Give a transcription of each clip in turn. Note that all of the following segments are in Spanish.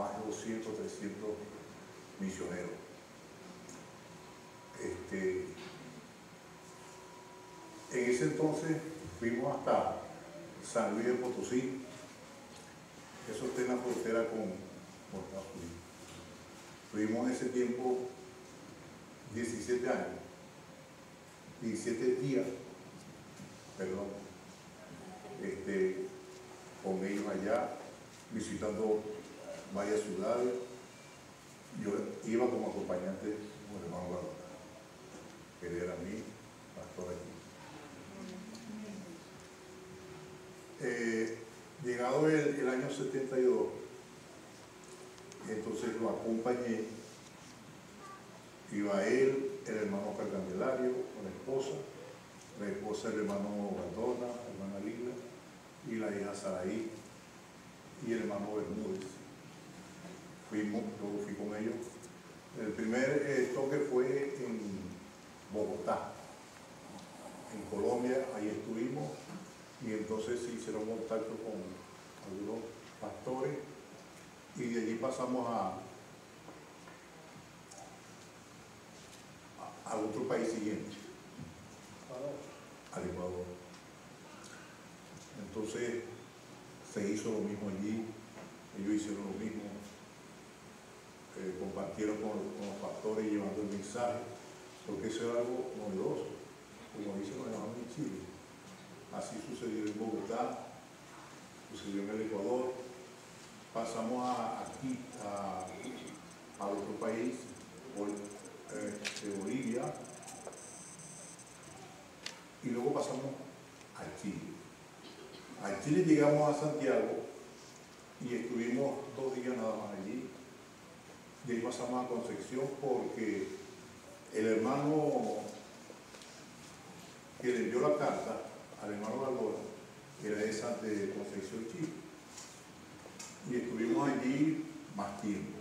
más de 200, 300 misioneros. Este, en ese entonces fuimos hasta San Luis de Potosí, eso está en la frontera con, con Estados Unidos. En ese tiempo 17 años, 17 días, perdón, este, con ellos allá, visitando varias ciudades. Yo iba como acompañante con el hermano Guadalupe, que era mi pastor aquí. Eh, llegado el, el año 72, entonces lo acompañé, iba él, el hermano Carcandelario, con la esposa, la esposa del hermano Galdona, hermana Lila, y la hija Saraí, y el hermano Bermúdez. Fuimos, fui con ellos. El primer eh, toque fue en Bogotá, en Colombia, ahí estuvimos, y entonces se hicieron contacto con algunos pastores, y de allí pasamos a, a otro país siguiente, al Ecuador. Entonces se hizo lo mismo allí, ellos hicieron lo mismo, eh, compartieron con, los pastores llevando el mensaje, porque eso era algo novedoso, como dicen los hermanos en Chile. Así sucedió en Bogotá, sucedió en el Ecuador, pasamos a, aquí, a, otro país, eh, de Bolivia, y luego pasamos a Chile. A Chile llegamos a Santiago y estuvimos dos días nada más allí. Pasamos a Concepción porque el hermano que le envió la carta al hermano Galdona era esa de Concepción Chile. Y estuvimos allí más tiempo.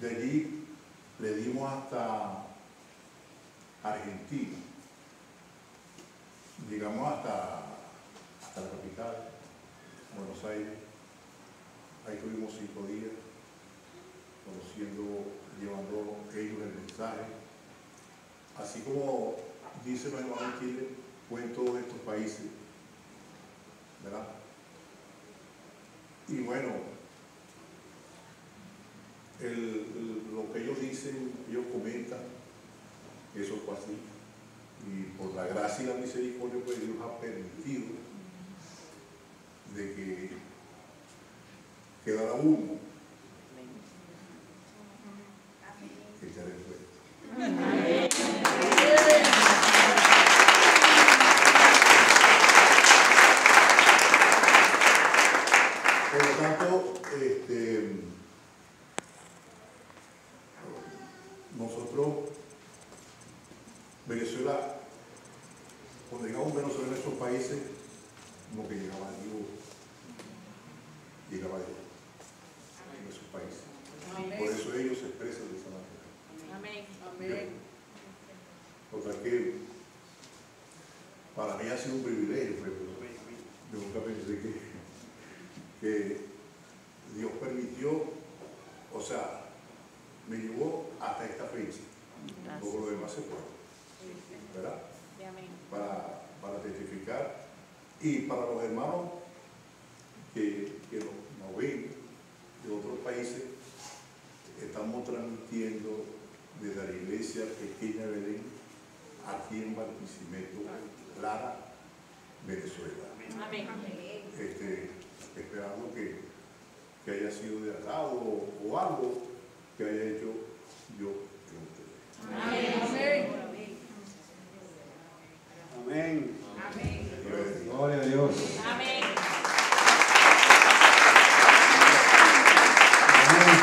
De allí le dimos hasta Argentina. Llegamos hasta hasta la capital, Buenos Aires. Ahí tuvimos cinco días, conociendo, llevando ellos el mensaje. Así como dice los hermanos Chile, fue en todos estos países, ¿verdad? Y bueno, lo que ellos dicen, ellos comentan, eso fue así. Y por la gracia y la misericordia, pues Dios ha permitido de que quedara uno que echar el fuego. Por lo tanto, este, nosotros, Venezuela, cuando llegamos Venezuela en esos países, como que llegaba Dios, llegaba Dios en esos países. Amén. Por eso ellos se expresan de esa manera. Amén. Amén. Total que para mí ha sido un privilegio, pues, yo nunca pensé que, que Dios permitió, o sea, me llevó hasta esta fecha. Todo lo demás se fue, ¿verdad? Para, para testificar y para los hermanos que, que nos, ven de otros países, estamos transmitiendo desde la iglesia pequeña Belén, aquí en Barquisimeto, Lara, Venezuela. Amén. Este, esperando que, que haya sido de agrado o algo que haya hecho yo en ustedes. Amén. Amén. Amén. Gloria a Dios. Amén. Amén.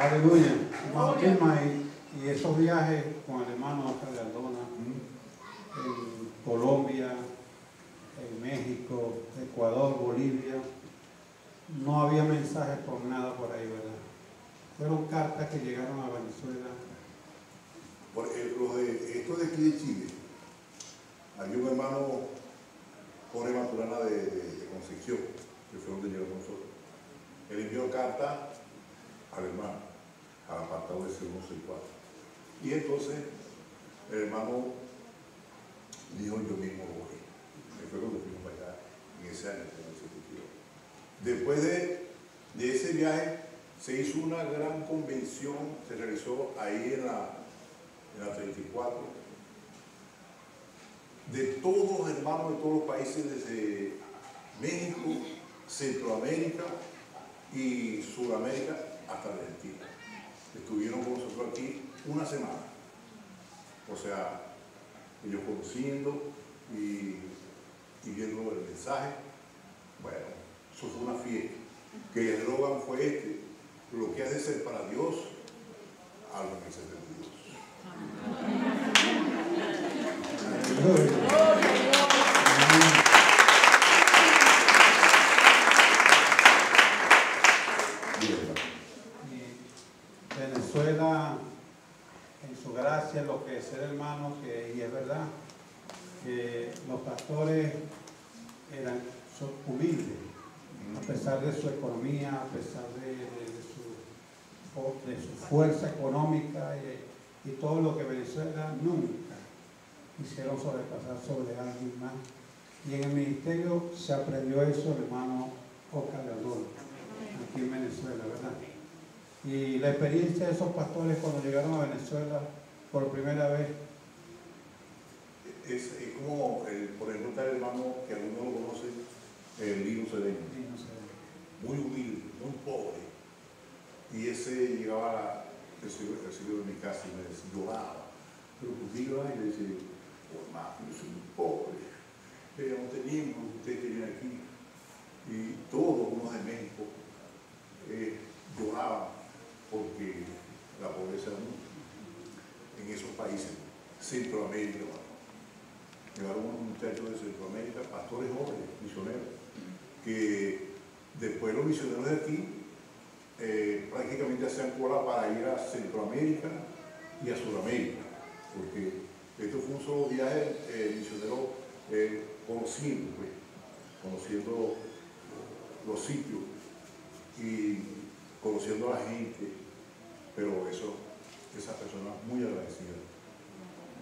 Aleluya. Hermano Tilma, y, y esos viajes con el hermano Oscar Galdona en Colombia, en México, Ecuador, Bolivia, no había mensajes por nada por ahí, ¿verdad? Fueron cartas que llegaron a Venezuela. Por ejemplo, de, esto de aquí de Chile, había un hermano Jorge Maturana de, de, Concepción, que fue donde llegamos nosotros. Él envió carta al hermano, al apartado de 164. Y entonces el hermano dijo, yo mismo lo voy. Fue cuando fuimos para allá, en ese año, en el 72. Después de, de ese viaje, se hizo una gran convención, se realizó ahí en la, en la 34, de todos los hermanos de todos los países, desde México, Centroamérica y Sudamérica hasta Argentina. Estuvieron con nosotros aquí una semana. O sea, ellos conociendo y, y viendo el mensaje. Bueno, eso fue una fiesta. Que el eslogan fue este, lo que ha de ser para Dios, algo que se de Dios. Venezuela, en su gracia, lo que es ser hermano, y es verdad, que los pastores eran son humildes, a pesar de su economía, a pesar de, de- de su, de fuerza económica y, todo lo que Venezuela nunca quisieron sobrepasar sobre alguien más. Y en el ministerio se aprendió eso, hermano Leodoro, aquí en Venezuela, ¿verdad? Y la experiencia de esos pastores cuando llegaron a Venezuela por primera vez, Es, es como, el, por ejemplo, el hermano que algunos lo conocen, el no sé, muy humilde, muy pobre. Y ese llegaba recibió, recibió en mi casa y me decía, lloraba. Pero conmigo y le dice, oh, hermano, yo soy muy pobre. Pero no teníamos lo que ustedes tenían aquí. Y todos unos de México eh, lloraban porque la pobreza en esos países, Centroamérica. Llegaron unos muchachos de Centroamérica, pastores jóvenes, misioneros, que después los misioneros de aquí eh, prácticamente hacían cola para ir a Centroamérica y a Sudamérica, porque esto fue un solo viaje eh, misionero eh, conociendo, pues, conociendo los sitios y conociendo a la gente, pero eso, esas personas muy agradecidas.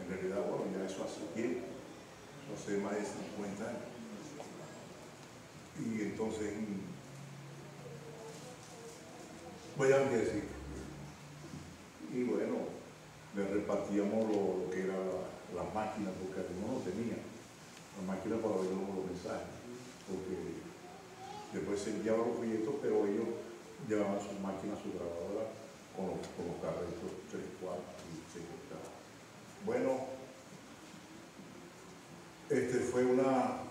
En realidad, bueno, ya eso hace tiempo, eso hace más de 50 años. Y entonces, mm, voy a decir, y bueno, le repartíamos lo, que era la, las máquinas, porque algunos no tenían, las máquinas para ver los mensajes, porque después se enviaban los folletos, pero ellos llevaban sus máquinas, su grabadora, con los, con los carritos 3, 4 y 6 Bueno, este fue una,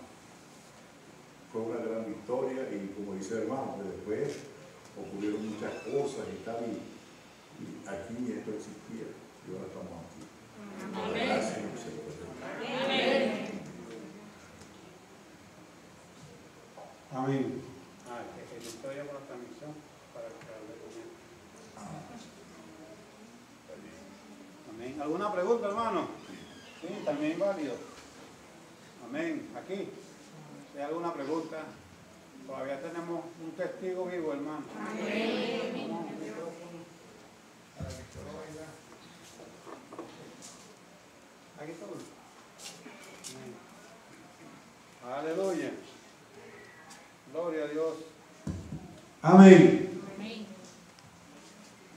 fue una gran victoria y como dice el hermano, que después ocurrieron muchas cosas y tal, y, y aquí esto existía, y ahora estamos aquí. Gracias, amén. Ah, que por la transmisión para. Amén. ¿Alguna pregunta, hermano? Sí, también válido. Amén. Aquí. Si hay alguna pregunta, todavía tenemos un testigo vivo, hermano. Amén. Aquí está uno. Amén. Aleluya. Gloria a Dios. Amén.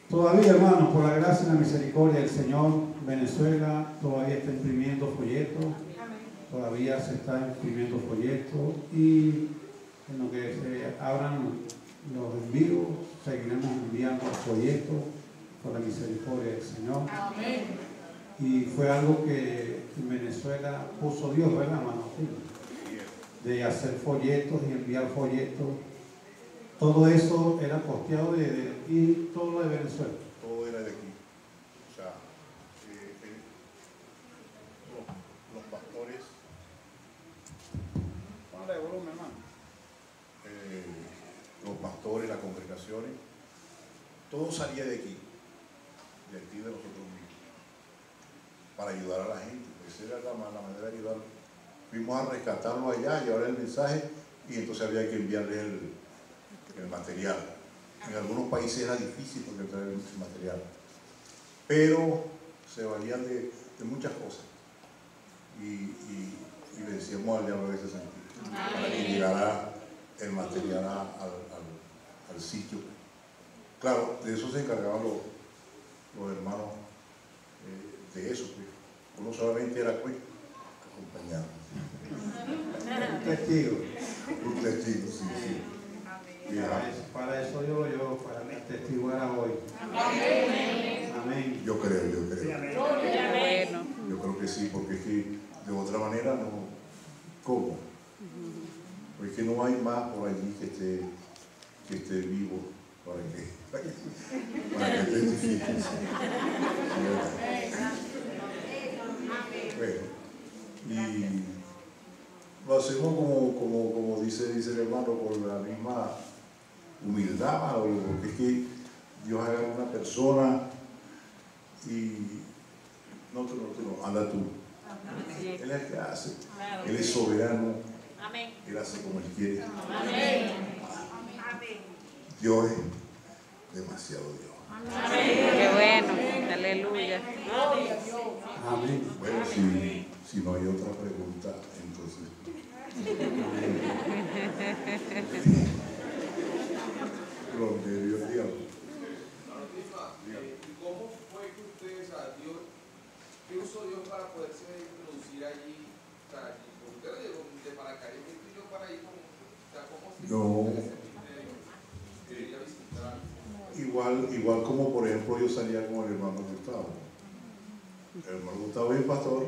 Todavía, hermanos, por la gracia y la misericordia del Señor, Venezuela todavía está imprimiendo folletos, todavía se está imprimiendo folletos y en lo que se abran los envíos, seguiremos enviando folletos por la misericordia del Señor. Y fue algo que en Venezuela puso Dios, ¿verdad, hermano? Sí. De hacer folletos y enviar folletos. Todo eso era costeado de, de y todo lo de Venezuela. todo era de aquí. O sea, eh, el- los, los pastores, Ponle volumen, hermano. eh, los pastores, las todo salía de aquí, de aquí de nosotros mismos, para ayudar a la gente. Esa era la, ma- la manera de ayudar fuimos a rescatarlo allá, llevar el mensaje y entonces había que enviarle el, material. En algunos países era difícil porque traer el material, pero se valían de, muchas cosas. Y, y, le decíamos al diablo de ese sentido, para que llegara el material al sitio. Claro, de eso se encargaban los, los hermanos eh, de eso. pues. Uno solamente era pues, acompañado. Testigo. Un testigo, sí, sí. Y, Para ah, eso, para eso yo, yo, para testiguar hoy. Amén. Yo creo, yo creo. Yo creo que sí, porque es que de otra manera no. ¿Cómo? Porque es que no hay más por allí que esté, que esté vivo para que, para que. Bueno, y lo hacemos como, como, como dice, dice el hermano, con la misma humildad, porque es que Dios haga una persona y no no no, anda tú. Él es el que hace, Él es soberano. Él hace como Él quiere. Dios es demasiado Dios. Qué bueno. Aleluya. Amén. Bueno, si, si no hay otra pregunta, entonces. Lo que Dios diga. ¿Cómo fue que ustedes, o sea, Dios, qué usó Dios para poderse introducir allí? O sea, allí, porque usted lo llegó de Maracay, ¿qué yo para ir como, o sea, cómo se No. ese ministerio? De ir a visitar. Igual, como por ejemplo yo salía con el hermano Gustavo. El hermano Gustavo es el pastor.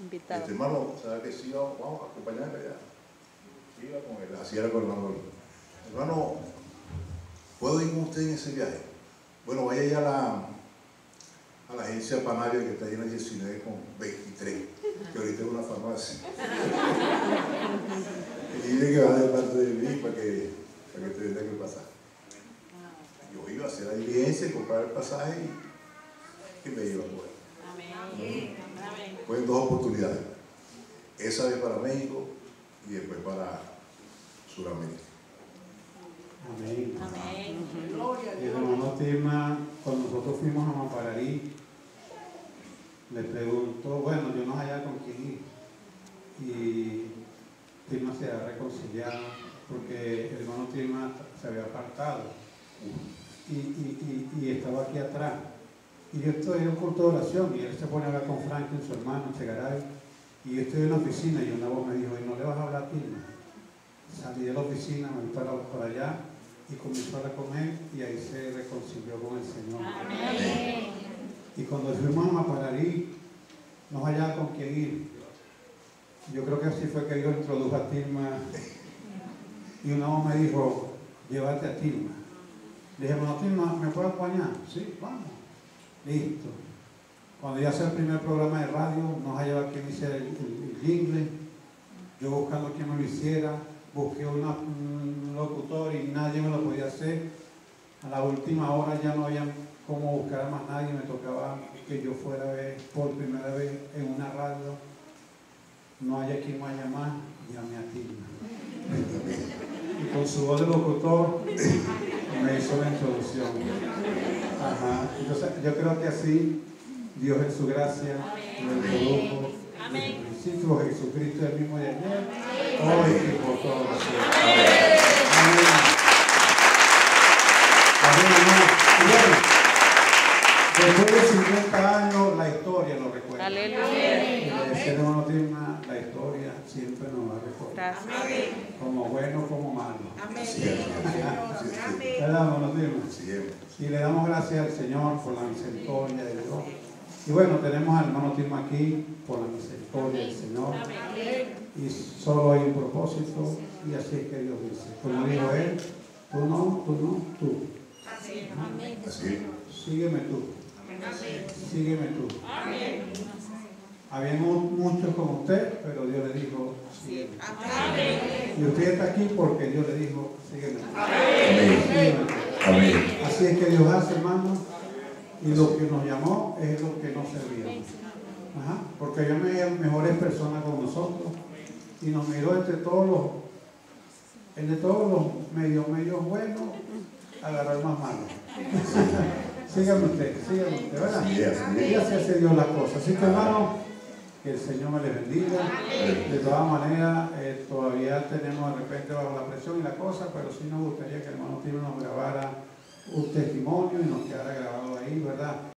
Invitado. Este hermano, ¿sabes que sí? Vamos, a acompañarle allá. Iba con él, así era con el hermano. Hermano, ¿puedo ir con usted en ese viaje? Bueno, vaya allá a la, a la agencia Panavia que está ahí en la 19 con 23, que ahorita es una farmacia. y dile que va de parte de mí para que, para que te den el pasaje. Yo iba a hacer la diligencia, comprar el pasaje y, y me iba a poder. Amén. Amén. Fue en dos oportunidades. Esa vez para México y después para Sudamérica. Amén. Amén. Y el hermano Tirma, cuando nosotros fuimos a Mampararí, le preguntó, bueno, yo no allá con quién ir. Y Tirma se ha reconciliado porque el hermano Tirma se había apartado y, y- y- y estaba aquí atrás. Y yo estoy en un culto de oración y él se pone a hablar con Franklin, su hermano, Chegaray. Y yo estoy en la oficina y una voz me dijo, ¿y no le vas a hablar a Tirma? Salí de la oficina, me fui para, para allá y comenzó a hablar con él y ahí se reconcilió con el Señor. Amén. Y cuando fuimos a Mapararí, no hallaba con quién ir. Yo creo que así fue que Dios introdujo a Tilma. Y una voz me dijo, llévate a Tilma. Dije, Tilma, ¿me puedo acompañar? Sí, vamos. Listo. Cuando ya hacía el primer programa de radio, no hallaba quien hiciera el, el, el jingle. Yo buscando quién me lo hiciera, busqué una- un locutor y nadie me lo podía hacer. A la última hora ya no había cómo buscar a más nadie, me tocaba que yo fuera a ver por primera vez en una radio. No haya quien me llamar, llamé a Tilma. Y con su voz de locutor me hizo la introducción. Ajá. Entonces, yo creo que así Dios en su gracia lo introdujo. Desde el principio Jesucristo es el mismo de ayer, hoy y por todos los siglos. Amén. Amén, bueno, Después de 50 años, la historia nos recuerda. Aleluya. Y le decía el hermano Tirma, la historia siempre nos va a recordar. Gracias. Como bueno como malo. Así es, así es, así es. ¿Verdad, hermano Tirma? Siempre. Y le damos gracias al Señor por la misericordia de Dios. Y bueno, tenemos al hermano Tirma aquí por la misericordia del Señor. Amén. Y solo hay un propósito, y así es que Dios dice. Como dijo él, tú no, tú no, tú. Amén. Así es. Sígueme tú. Sígueme tú. Había mu- muchos como usted, pero Dios le dijo, sígueme. Y usted está aquí porque Dios le dijo, sígueme. tú. Amén. Sígueme tú. Amén. Así es que Dios hace, hermano, y lo que nos llamó es lo que no servíamos. Ajá, porque había me- mejores personas con nosotros y nos miró entre todos los, entre todos los medios, medios buenos, agarró el más malo. síganme usted, síganme usted, ¿verdad? Así es, así Y así hace Dios las cosas. Así que hermano, que el Señor me les bendiga. De todas maneras, eh, todavía tenemos de repente bajo la presión y la cosa, pero sí nos gustaría que el hermano Tino nos grabara un testimonio y nos quedara grabado ahí, ¿verdad?